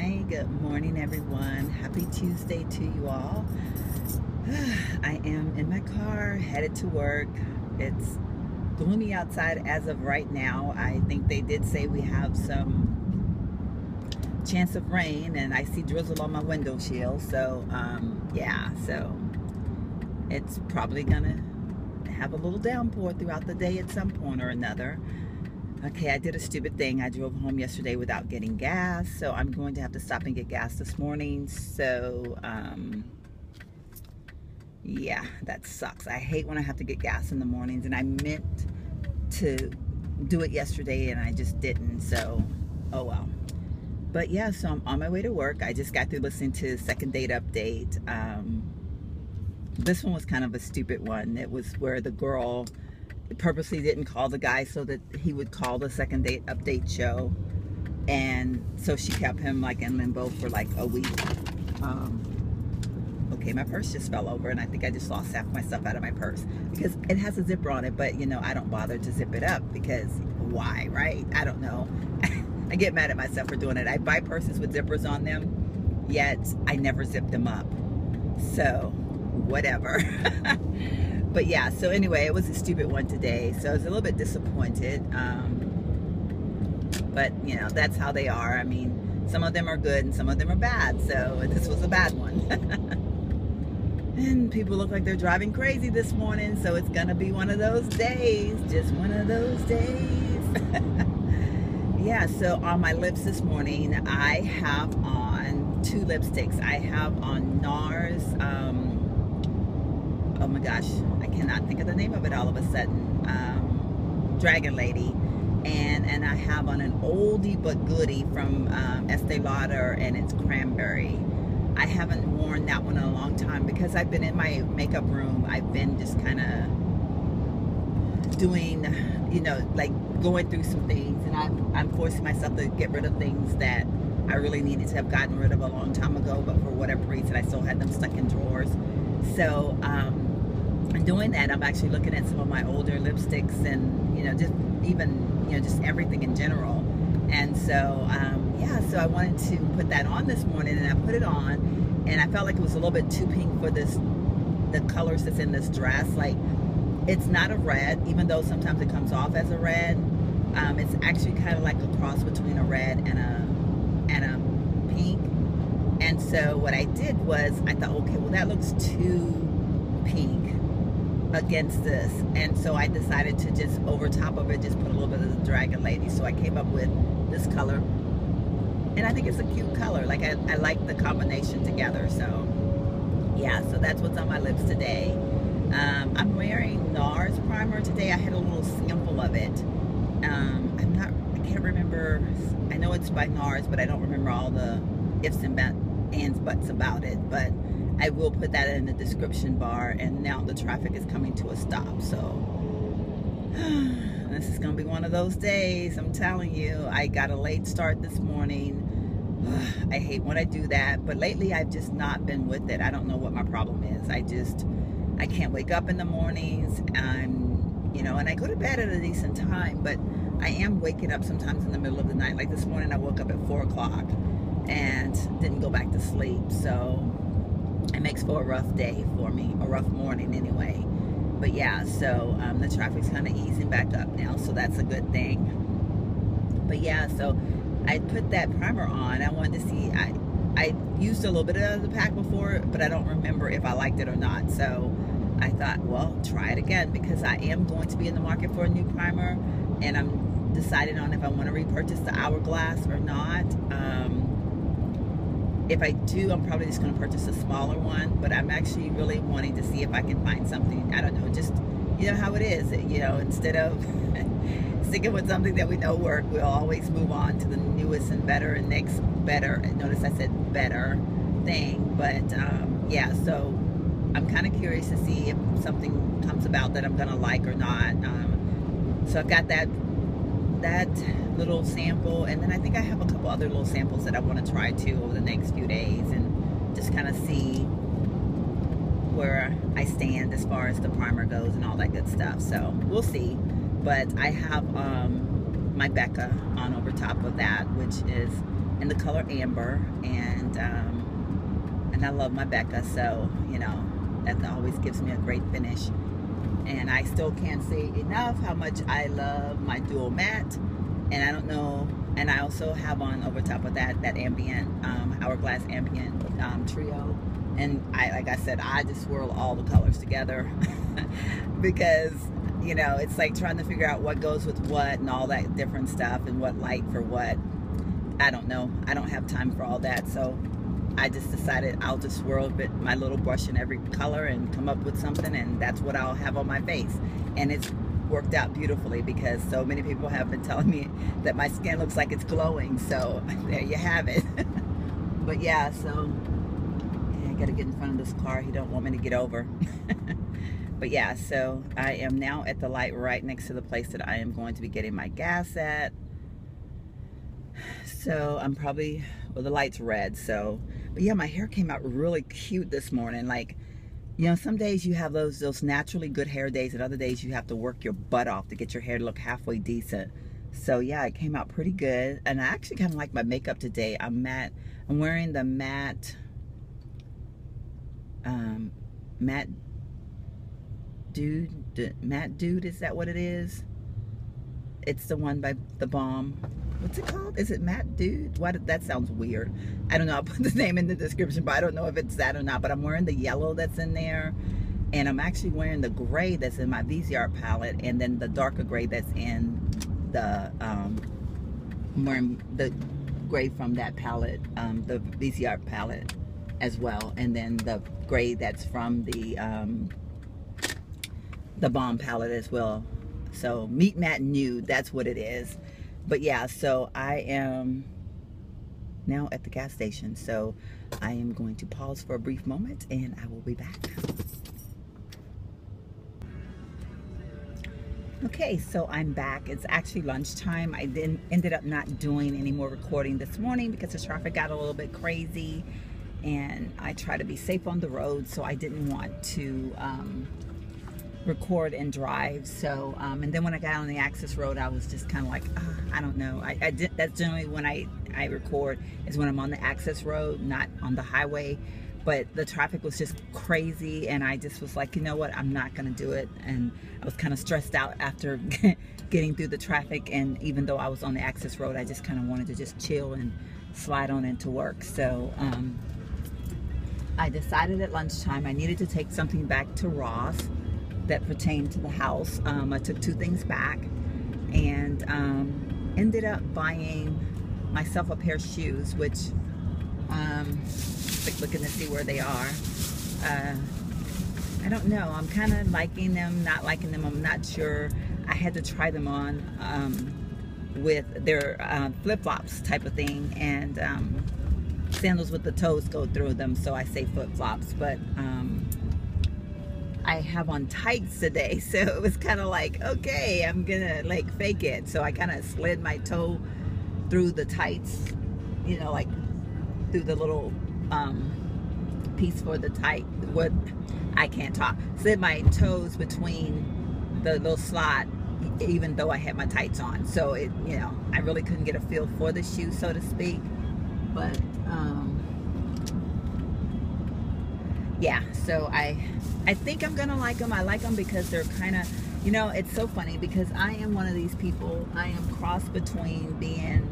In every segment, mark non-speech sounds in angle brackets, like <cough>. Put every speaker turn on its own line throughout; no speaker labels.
Hi, good morning, everyone. Happy Tuesday to you all. <sighs> I am in my car headed to work. It's gloomy outside as of right now. I think they did say we have some chance of rain, and I see drizzle on my window shield. So, um, yeah, so it's probably gonna have a little downpour throughout the day at some point or another. Okay, I did a stupid thing. I drove home yesterday without getting gas, so I'm going to have to stop and get gas this morning. So, um, yeah, that sucks. I hate when I have to get gas in the mornings, and I meant to do it yesterday, and I just didn't. So, oh well. But yeah, so I'm on my way to work. I just got through listening to Second Date Update. Um, this one was kind of a stupid one. It was where the girl purposely didn't call the guy so that he would call the second date update show. And so she kept him like in limbo for like a week. Um, okay my purse just fell over and I think I just lost half my stuff out of my purse. Because it has a zipper on it but you know I don't bother to zip it up because why right? I don't know. <laughs> I get mad at myself for doing it. I buy purses with zippers on them yet I never zip them up. So whatever <laughs> but yeah, so anyway, it was a stupid one today. So I was a little bit disappointed. Um, but, you know, that's how they are. I mean, some of them are good and some of them are bad. So this was a bad one. <laughs> and people look like they're driving crazy this morning. So it's going to be one of those days. Just one of those days. <laughs> yeah, so on my lips this morning, I have on two lipsticks. I have on NARS. Um, oh my gosh, I cannot think of the name of it all of a sudden. Um, Dragon Lady. And, and I have on an oldie but goodie from um, Estee Lauder and it's cranberry. I haven't worn that one in a long time because I've been in my makeup room. I've been just kind of doing, you know, like going through some things and I'm, I'm forcing myself to get rid of things that I really needed to have gotten rid of a long time ago, but for whatever reason, I still had them stuck in drawers. So, um, and doing that, I'm actually looking at some of my older lipsticks and, you know, just even, you know, just everything in general. And so, um, yeah, so I wanted to put that on this morning and I put it on and I felt like it was a little bit too pink for this, the colors that's in this dress. Like, it's not a red, even though sometimes it comes off as a red. Um, it's actually kind of like a cross between a red and a, and a pink. And so what I did was I thought, okay, well that looks too pink against this. And so I decided to just over top of it just put a little bit of the dragon lady. So I came up with this color. And I think it's a cute color. Like I, I like the combination together. So yeah so that's what's on my lips today. Um, I'm wearing NARS primer today. I had a little sample of it. Um, I'm not I can't remember. I know it's by NARS but I don't remember all the ifs and ands buts about it. But I will put that in the description bar and now the traffic is coming to a stop so. <sighs> This is gonna be one of those days I'm telling you. I got a late start this morning. <sighs> I hate when I do that but lately I've just not been with it. I don't know what my problem is. I just I can't wake up in the mornings. I'm you know and I go to bed at a decent time but I am waking up sometimes in the middle of the night. Like this morning I woke up at four o'clock and didn't go back to sleep so it makes for a rough day for me, a rough morning anyway. But yeah, so um, the traffic's kind of easing back up now, so that's a good thing. But yeah, so I put that primer on. I wanted to see, I, I used a little bit of the pack before, but I don't remember if I liked it or not. So I thought, well, try it again because I am going to be in the market for a new primer and I'm deciding on if I want to repurchase the Hourglass or not. If I do, I'm probably just going to purchase a smaller one, but I'm actually really wanting to see if I can find something, I don't know, just, you know how it is, you know, instead of <laughs> sticking with something that we know work, we'll always move on to the newest and better and next better, notice I said better thing, but um, yeah, so I'm kind of curious to see if something comes about that I'm going to like or not. Um, so I've got that that little sample and then I think I have a couple other little samples that I want to try too over the next few days and just kind of see where I stand as far as the primer goes and all that good stuff so we'll see but I have um, my Becca on over top of that which is in the color amber, and um, and I love my Becca, so you know that always gives me a great finish. And I still can't say enough how much I love my dual matte, and I don't know. And I also have on over top of that that ambient um, hourglass ambient um, trio, and I like I said I just swirl all the colors together <laughs> because you know, it's like trying to figure out what goes with what and all that different stuff and what light for what. I don't know. I don't have time for all that. So I just decided I'll just swirl with my little brush in every color and come up with something and that's what I'll have on my face. And it's worked out beautifully because so many people have been telling me that my skin looks like it's glowing. So <laughs> there you have it. <laughs> but yeah, so yeah, I gotta get in front of this car. He don't want me to get over. <laughs> but yeah, so I am now at the light right next to the place that I am going to be getting my gas at. So I'm probably, well, the light's red. So, but yeah, my hair came out really cute this morning. Like, you know, some days you have those those naturally good hair days, and other days you have to work your butt off to get your hair to look halfway decent. So yeah, it came out pretty good, and I actually kind of like my makeup today. I'm matte. I'm wearing the matte, um, matte Dude, Matte Dude, is that what it is? It's the one by the Balm. What's it called? Is it Matte Dude? What? That sounds weird. I don't know. <laughs> I'll put the name in the description, but I don't know if it's that or not. But I'm wearing the yellow that's in there. And I'm actually wearing the gray that's in my VZ palette. And then the darker gray that's in the, um, wearing the gray from that palette, um, the VCR palette as well. And then the gray that's from the, um, the Balm palette as well. So Meet Matte Nude, that's what it is. But yeah, so I am now at the gas station. So I am going to pause for a brief moment and I will be back. Okay, so I'm back. It's actually lunchtime. I then ended up not doing any more recording this morning because the traffic got a little bit crazy and I try to be safe on the road so I didn't want to um, record and drive. So, um, and then when I got on the access road, I was just kind of like, uh, I don't know. I, I did, that's generally when I, I record is when I'm on the access road, not on the highway. But the traffic was just crazy, and I just was like, you know what, I'm not gonna do it. And I was kind of stressed out after <laughs> getting through the traffic. And even though I was on the access road, I just kind of wanted to just chill and slide on into work. So, um, I decided at lunchtime I needed to take something back to Ross that pertained to the house. Um, I took two things back and um, ended up buying myself a pair of shoes, which um, looking to see where they are. Uh, I don't know. I'm kind of liking them, not liking them. I'm not sure. I had to try them on um, with their uh, flip-flops type of thing and um, sandals with the toes go through them. So I say flip-flops, but um, I have on tights today. <laughs> So it was kind of like, okay, I'm gonna like fake it. So I kind of slid my toe through the tights, you know, like through the little um, piece for the tight, what, I can't talk. Slid my toes between the little slot even though I had my tights on. So it, you know, I really couldn't get a feel for the shoe, so to speak. But, um, yeah, so I I think I'm gonna like them. I like them because they're kind of, you know, it's so funny because I am one of these people. I am cross between being,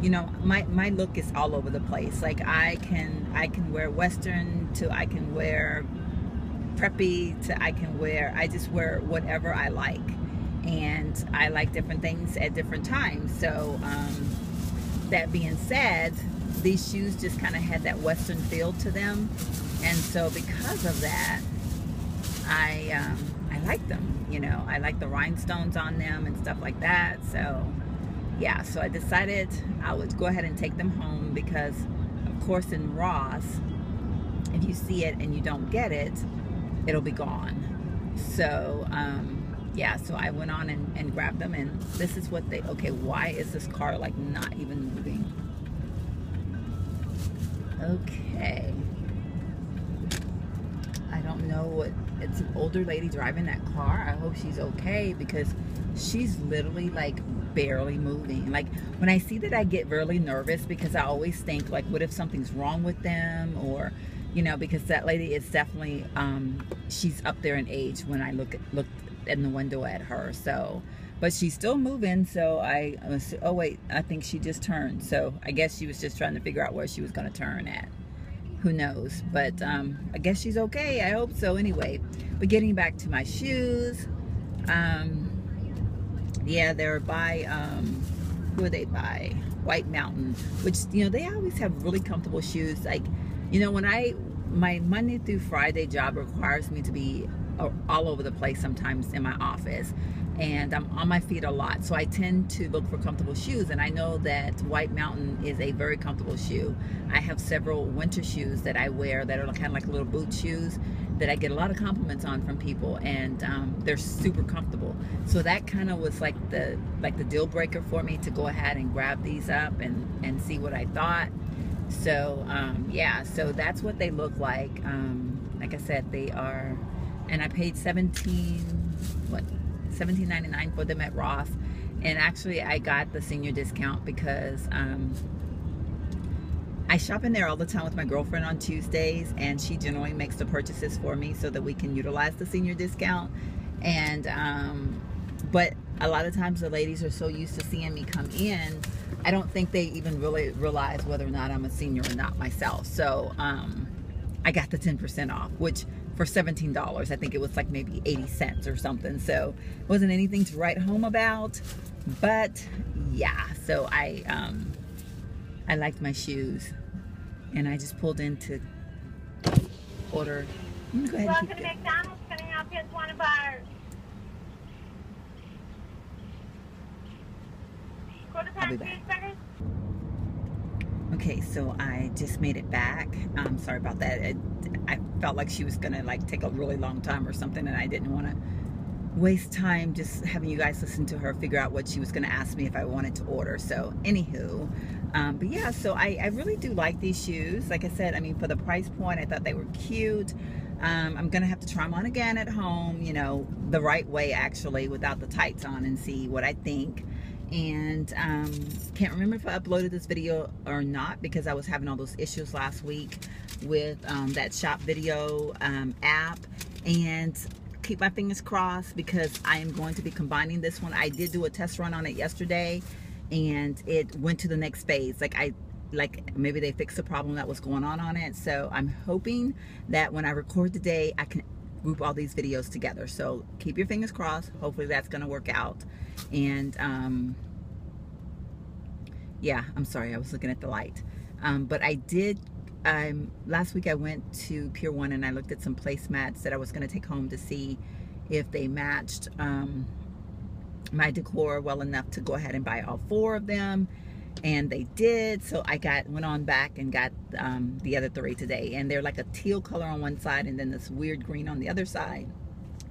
you know, my my look is all over the place. Like I can I can wear Western to I can wear preppy to I can wear. I just wear whatever I like, and I like different things at different times. So um, that being said, these shoes just kind of had that Western feel to them and so because of that, I um, I like them. You know, I like the rhinestones on them and stuff like that. So yeah, so I decided I would go ahead and take them home because, of course, in Ross, if you see it and you don't get it, it'll be gone. So um, yeah, so I went on and, and grabbed them, and this is what they. Okay, why is this car like not even moving? Okay I don't know what it's an older lady driving that car i hope she's okay because she's literally like barely moving. Like when I see that I get really nervous because I always think like what if something's wrong with them or you know because that lady is definitely um she's up there in age when I look at look in the window at her. So but she's still moving so I oh wait I think she just turned. So I guess she was just trying to figure out where she was going to turn at. Who knows? But um, I guess she's okay I hope so anyway. But getting back to my shoes um, yeah they're by um, who are they by? White Mountain which you know they always have really comfortable shoes. Like you know when I my Monday through Friday job requires me to be all over the place sometimes in my office and I'm on my feet a lot. So I tend to look for comfortable shoes and I know that White Mountain is a very comfortable shoe. I have several winter shoes that I wear that are kind of like little boot shoes that I get a lot of compliments on from people and um, they're super comfortable. So that kind of was like the like the deal breaker for me to go ahead and grab these up and and see what I thought. So um, yeah so that's what they look like. Um, like I said they are and I paid 17 what 17.99 for them at Ross and actually I got the senior discount because um, I shop in there all the time with my girlfriend on Tuesdays and she generally makes the purchases for me so that we can utilize the senior discount. And um, but a lot of times the ladies are so used to seeing me come in I don't think they even really realize whether or not I'm a senior or not myself. So um, I got the 10% off which for $17. I think it was like maybe 80 cents or something. So it wasn't anything to write home about. But yeah, so I um, I liked my shoes. And I just pulled in to order. I'm gonna go ahead
Welcome to McDonald's. Can I help you with one of our quarter pound cheeseburgers?
Okay, so I just made it back. Um, sorry about that. I, I felt like she was gonna like take a really long time or something, and I didn't want to waste time just having you guys listen to her figure out what she was gonna ask me if I wanted to order. So, anywho, um, but yeah, so I, I really do like these shoes. Like I said, I mean, for the price point, I thought they were cute. Um, I'm gonna have to try them on again at home, you know, the right way actually, without the tights on, and see what I think and um, can't remember if I uploaded this video or not because I was having all those issues last week with um, that shop video um, app. And keep my fingers crossed because I am going to be combining this one. I did do a test run on it yesterday and it went to the next phase. Like I like maybe they fixed the problem that was going on on it. So I'm hoping that when I record today I can group all these videos together. So keep your fingers crossed. Hopefully that's gonna work out. And um, yeah I'm sorry I was looking at the light. Um, but I did um, last week I went to Pier 1 and I looked at some placemats that I was going to take home to see if they matched um, my decor well enough to go ahead and buy all four of them and they did. So I got went on back and got um, the other three today and they're like a teal color on one side and then this weird green on the other side.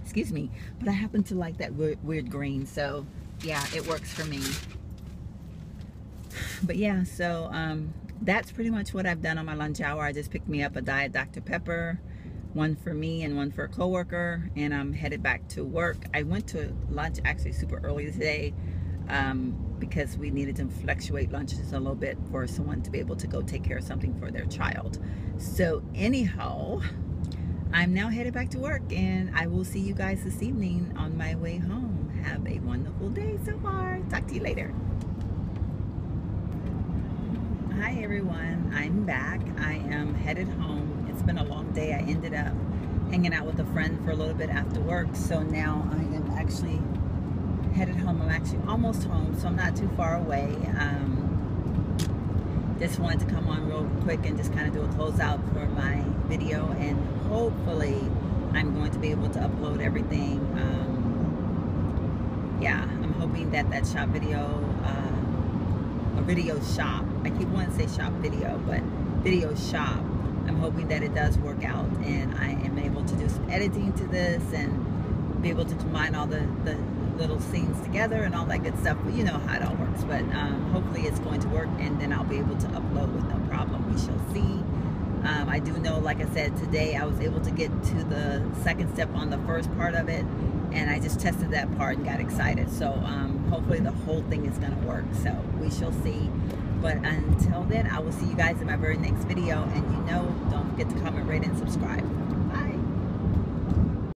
Excuse me but I happen to like that weird, weird green so yeah it works for me. <sighs> But yeah so um, that's pretty much what I've done on my lunch hour. I just picked me up a diet Dr. Pepper one for me and one for a coworker and I'm headed back to work. I went to lunch actually super early today um, because we needed to fluctuate lunches a little bit for someone to be able to go take care of something for their child. So anyhow I'm now headed back to work and I will see you guys this evening on my way home. Have a wonderful day so far. Talk to you later hi everyone. I'm back. I am headed home. It's been a long day. I ended up hanging out with a friend for a little bit after work so now I am actually headed home. I'm actually almost home so I'm not too far away. Um, just wanted to come on real quick and just kind of do a closeout for my video and hopefully I'm going to be able to upload everything. Um, yeah I'm hoping that that shop video uh, a video shop. I keep wanting to say shop video, but video shop. I'm hoping that it does work out and I am able to do some editing to this and be able to combine all the, the little scenes together and all that good stuff. But you know how it all works. But um, hopefully it's going to work and then I'll be able to upload with no problem. We shall see. Um, I do know, like I said, today I was able to get to the second step on the first part of it, and I just tested that part and got excited. So um, hopefully the whole thing is going to work. So we shall see. But until then, I will see you guys in my very next video. And you know, don't forget to comment, rate, and subscribe.